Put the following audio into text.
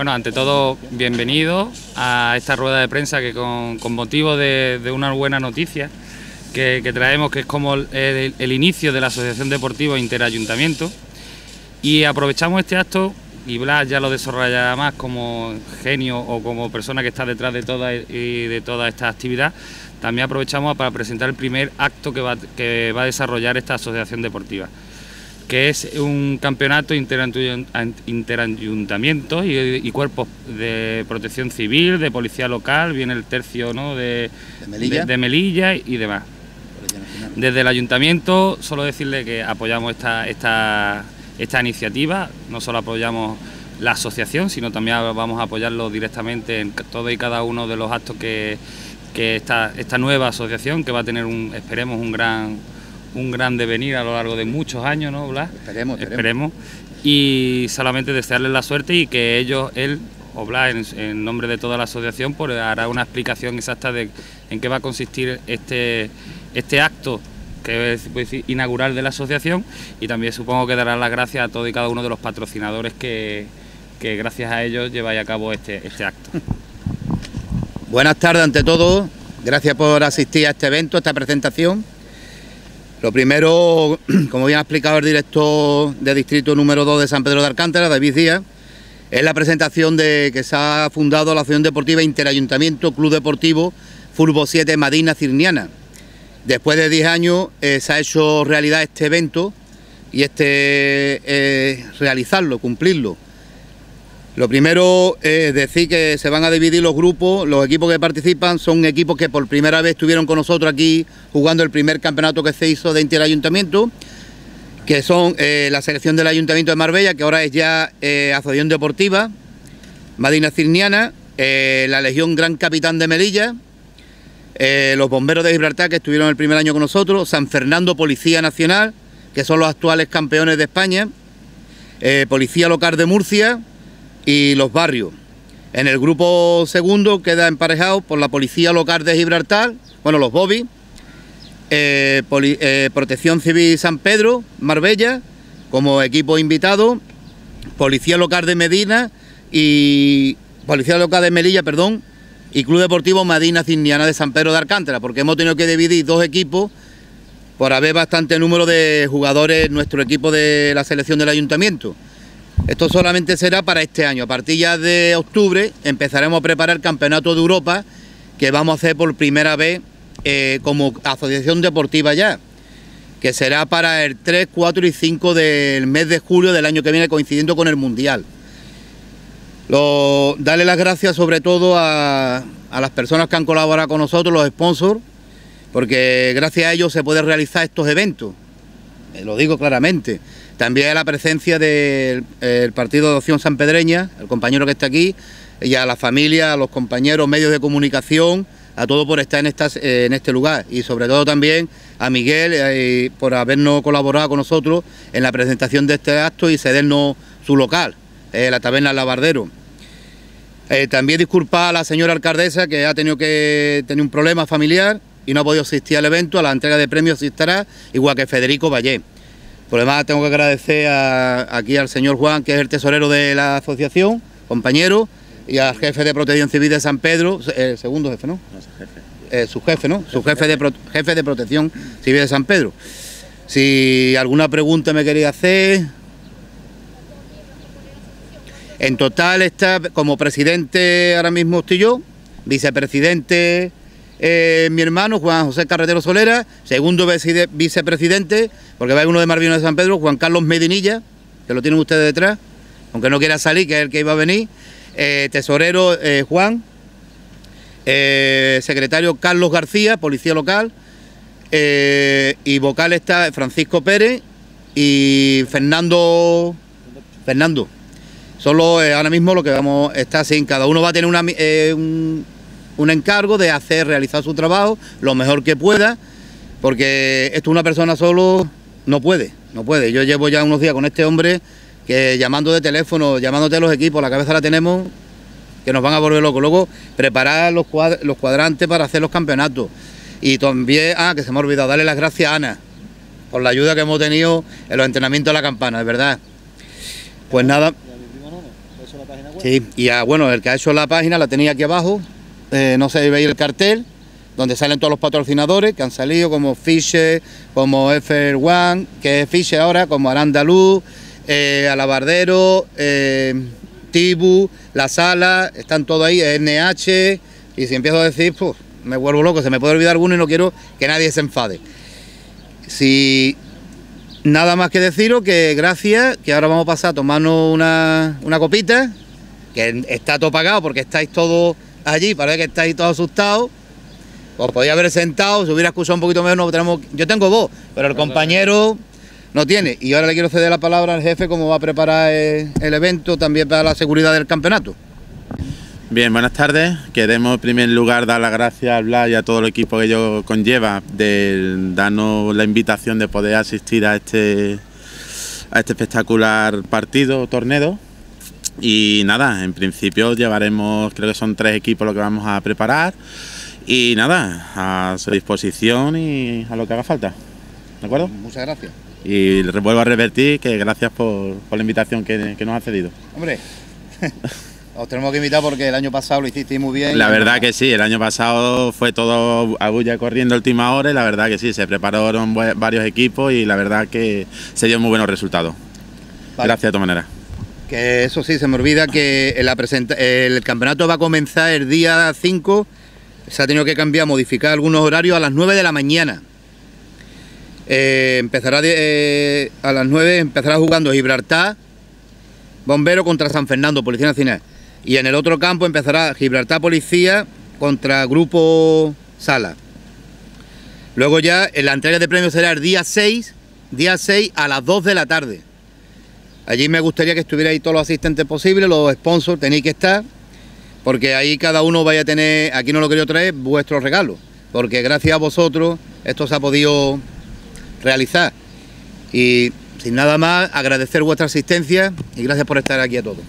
Bueno, ante todo, bienvenido a esta rueda de prensa que con, motivo de, una buena noticia que, traemos, que es como el, inicio de la Asociación Deportiva Interayuntamiento. Y aprovechamos este acto, y Blas ya lo desarrolla más como genio o como persona que está detrás de toda, y de toda esta actividad, también aprovechamos para presentar el primer acto que va, que va a desarrollar esta Asociación Deportiva que es un campeonato interayuntamientos y, cuerpos de protección civil, de policía local, viene el tercio ¿no? de, Melilla? y demás. Desde el ayuntamiento, solo decirle que apoyamos esta, esta, esta iniciativa, no solo apoyamos la asociación, sino también vamos a apoyarlo directamente en todo y cada uno de los actos que, que esta, esta nueva asociación, que va a tener, un, esperemos, un gran un gran devenir a lo largo de muchos años, ¿no, Blas? Esperemos, esperemos. Y solamente desearles la suerte y que ellos, él o Blas, en, nombre de toda la asociación, pues hará una explicación exacta de en qué va a consistir este, este acto que es pues, inaugural de la asociación y también supongo que dará las gracias a todos y cada uno de los patrocinadores que, que gracias a ellos lleváis a cabo este, este acto. Buenas tardes ante todo, gracias por asistir a este evento, a esta presentación lo primero, como bien ha explicado el director de distrito número 2 de San Pedro de Alcántara, David Díaz, es la presentación de que se ha fundado la Asociación Deportiva Interayuntamiento Club Deportivo Fútbol 7 Madina Cirniana. Después de 10 años eh, se ha hecho realidad este evento y este eh, realizarlo, cumplirlo. Lo primero es decir que se van a dividir los grupos, los equipos que participan son equipos que por primera vez estuvieron con nosotros aquí jugando el primer campeonato que se hizo de Interayuntamiento, que son eh, la selección del Ayuntamiento de Marbella, que ahora es ya eh, Deportiva, Madina Cirniana, eh, la Legión Gran Capitán de Melilla, los Bomberos de Gibraltar, que estuvieron el primer año con nosotros, San Fernando Policía Nacional, que son los actuales campeones de España, Policía Local de Murcia, y los barrios. En el grupo segundo queda emparejado por la Policía Local de Gibraltar, bueno, los Bobby, eh, eh, Protección Civil San Pedro, Marbella, como equipo invitado, Policía Local de Medina y Policía Local de Melilla, perdón, y Club Deportivo Medina Cindiana de San Pedro de Alcántara, porque hemos tenido que dividir dos equipos por haber bastante número de jugadores nuestro equipo de la selección del ayuntamiento. Esto solamente será para este año. A partir ya de octubre empezaremos a preparar el Campeonato de Europa que vamos a hacer por primera vez eh, como asociación deportiva ya, que será para el 3, 4 y 5 del mes de julio del año que viene coincidiendo con el Mundial. Lo, darle las gracias sobre todo a, a las personas que han colaborado con nosotros, los sponsors, porque gracias a ellos se pueden realizar estos eventos, lo digo claramente. También a la presencia del Partido de Opción San Pedreña, el compañero que está aquí, y a la familia, a los compañeros, medios de comunicación, a todo por estar en, en este lugar y sobre todo también a Miguel eh, por habernos colaborado con nosotros en la presentación de este acto y cedernos su local, eh, la Taberna Lavardero. Eh, también disculpar a la señora alcaldesa que ha tenido que tener un problema familiar y no ha podido asistir al evento, a la entrega de premios asistirá, igual que Federico Vallé. Por demás, tengo que agradecer aquí al señor Juan, que es el tesorero de la asociación, compañero, y al jefe de protección civil de San Pedro, el segundo jefe, ¿no? no su jefe. Eh, su jefe, ¿no? Su jefe de, jefe de protección civil de San Pedro. Si alguna pregunta me quería hacer. En total está como presidente ahora mismo estoy yo, vicepresidente eh, mi hermano Juan José Carretero Solera, segundo vicepresidente, porque va uno de Marvino de San Pedro, Juan Carlos Medinilla, que lo tienen ustedes detrás, aunque no quiera salir, que es el que iba a venir, eh, tesorero eh, Juan, secretario Carlos García, policía local, y vocal está Francisco Pérez y Fernando Fernando. Solo ahora mismo lo que vamos está sin cada uno va a tener una, un, un encargo de hacer, realizar su trabajo lo mejor que pueda, porque esto una persona solo no puede, no puede. Yo llevo ya unos días con este hombre que llamando de teléfono, llamándote a los equipos, la cabeza la tenemos que nos van a volver locos. Luego preparar los, los cuadrantes para hacer los campeonatos. Y también, ah, que se me ha olvidado, darle las gracias a Ana por la ayuda que hemos tenido en los entrenamientos de la campana, es verdad. Pues nada. Sí, y bueno, el que ha hecho la página la tenía aquí abajo, eh, no sé veis el cartel, donde salen todos los patrocinadores que han salido, como Fisher, como F1, que es Fisher ahora, como Arandaluz, eh, Alabardero, eh, Tibu, La Sala, están todos ahí, NH, y si empiezo a decir, pues me vuelvo loco, se me puede olvidar alguno y no quiero que nadie se enfade. Si nada más que deciros que gracias, que ahora vamos a pasar a tomarnos una, una copita, que está todo pagado porque estáis todos allí, parece que estáis todos asustados. Os podía haber sentado, si hubiera escuchado un poquito menos, tenemos, yo tengo voz, pero el compañero no tiene. Y ahora le quiero ceder la palabra al jefe, cómo va a preparar el, el evento también para la seguridad del campeonato. Bien, buenas tardes. Queremos en primer lugar dar las gracias a Blas y a todo el equipo que ello conlleva de darnos la invitación de poder asistir a este, a este espectacular partido, torneo. Y nada, en principio llevaremos, creo que son tres equipos los que vamos a preparar. Y nada, a su disposición y a lo que haga falta. ¿De acuerdo? Muchas gracias. Y le vuelvo a revertir que gracias por, por la invitación que, que nos ha cedido. Hombre, os tenemos que invitar porque el año pasado lo hicisteis muy bien. La verdad que sí, el año pasado fue todo agulla corriendo última hora y la verdad que sí, se prepararon varios equipos y la verdad que se dio muy buenos resultados. Vale. Gracias de todas maneras. Que eso sí, se me olvida que la presenta- el campeonato va a comenzar el día 5. Se ha tenido que cambiar, modificar algunos horarios a las 9 de la mañana. Eh, empezará eh, a las 9, empezará jugando Gibraltar, Bombero contra San Fernando, Policía Nacional. Y en el otro campo empezará Gibraltar Policía contra Grupo Sala. Luego ya la entrega de premios será el día 6, día 6 a las 2 de la tarde. Allí me gustaría que estuvierais todos los asistentes posibles, los sponsors tenéis que estar, porque ahí cada uno vaya a tener, aquí no lo quería traer, vuestro regalo, porque gracias a vosotros esto se ha podido realizar. Y sin nada más, agradecer vuestra asistencia y gracias por estar aquí a todos.